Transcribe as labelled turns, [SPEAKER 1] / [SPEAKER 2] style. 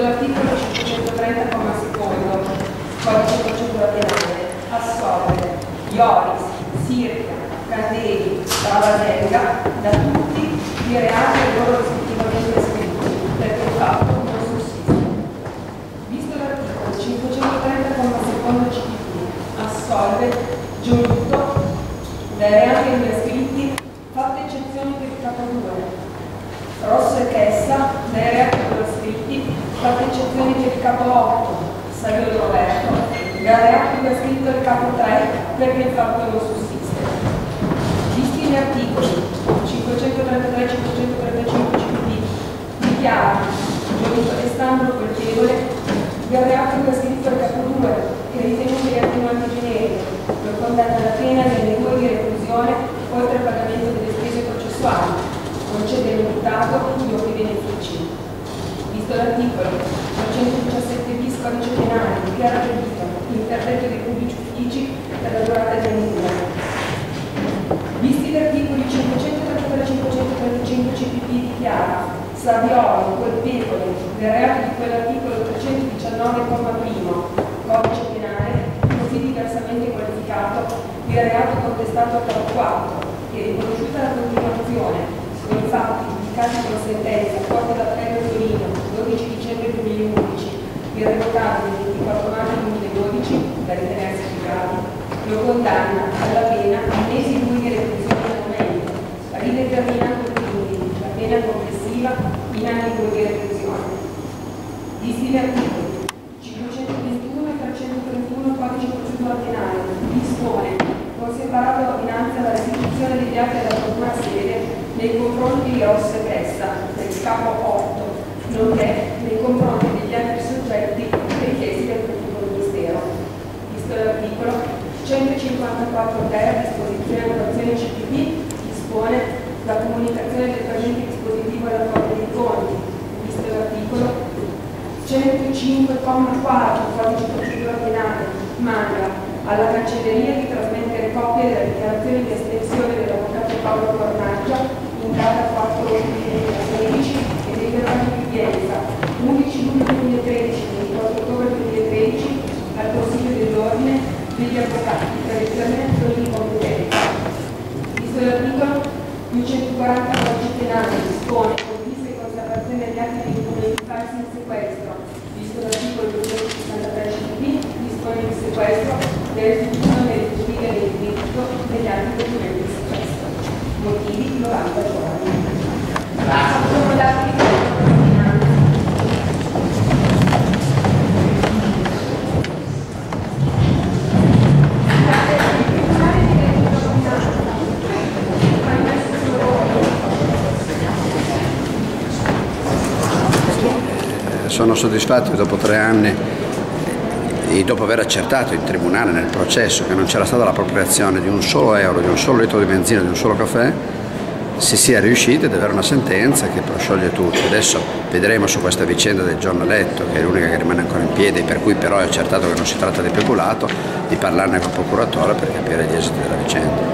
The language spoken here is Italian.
[SPEAKER 1] l'articolo 530, comma secondo, codice procedura penale, assolve Ioris, Sirchia, Candeli, Ravasenga da tutti i reati e loro rispettivamente scritti, perché il fatto non sussiste. Visto l'articolo 530, comma secondo CPP, assolve Giunto dai reati prescritti, fatte eccezioni per il capo 2. Rosso e Chessa dai reati prescritti, fatte eccezioni per il capo 8. Savio Roberto dai reati prescritti il capo 3 perché il fatto non sussiste. Visti gli articoli 533 535 CPP, dichiara Giunto Alessandro colpevole del reato prescritto al capo 2 che ritenuto di attenuante generico lo condanna alla pena delle due di reclusione oltre al pagamento delle spese processuali, concede all'imputato gli benefici. Visto l'articolo 317 bis codice penale, dichiara proibito l'interdetto dei pubblici uffici per la durata dell'indagine. Visti gli articoli 533 535 CPP dichiara Saviolo colpevole del reato di quell'articolo 319,1 codice penale così diversamente qualificato il reato contestato al capo 4 che riconosciuta la continuazione giudicati con sentenza Corte d'Appello Torino 12 dicembre 2011 irrevocabile 24 maggio 2012 da ritenersi applicati lo condanna alla pena a mesi di reclusione in aumento rideterminando quindi la pena complessiva in anni di reclusione. Visti gli articoli 521 e 331 codice procedura penale dispone con separata ordinanza la restituzione degli atti alla procura sede nei confronti di Rosso e Pessa del capo 8 nonché nei confronti degli altri soggetti richiesti dal pubblico ministero. Visto l'articolo 154 ter disposizione attuazione CPP dispone la comunicazione del presente dispositivo alla Corte dei Conti, visto l'articolo 105,4 codice procedura penale, manda alla cancelleria di trasmettere copie della dichiarazione di estensione dell'avvocato Paolo Cornaggia in data 4 luglio 2016 e dei verbali di udienza 11 luglio 2013 e 24 ottobre 2013 al Consiglio dell'Ordine degli Avvocati per l'esaminazione di competenza. Visto l'articolo 240 codice penale dispone condivisa e conservazione degli atti di falsi in sequestro, visto l'articolo 263 CP, dispone il sequestro delle tutele del diritto
[SPEAKER 2] sono soddisfatto che dopo tre anni e dopo aver accertato in tribunale nel processo che non c'era stata l'appropriazione di un solo euro, di un solo litro di benzina, di un solo caffè, si sia riusciti ad avere una sentenza che proscioglie tutto. Adesso vedremo su questa vicenda del giornaletto, che è l'unica che rimane ancora in piedi, per cui però è accertato che non si tratta di peculato, di parlarne col procuratore per capire gli esiti della vicenda.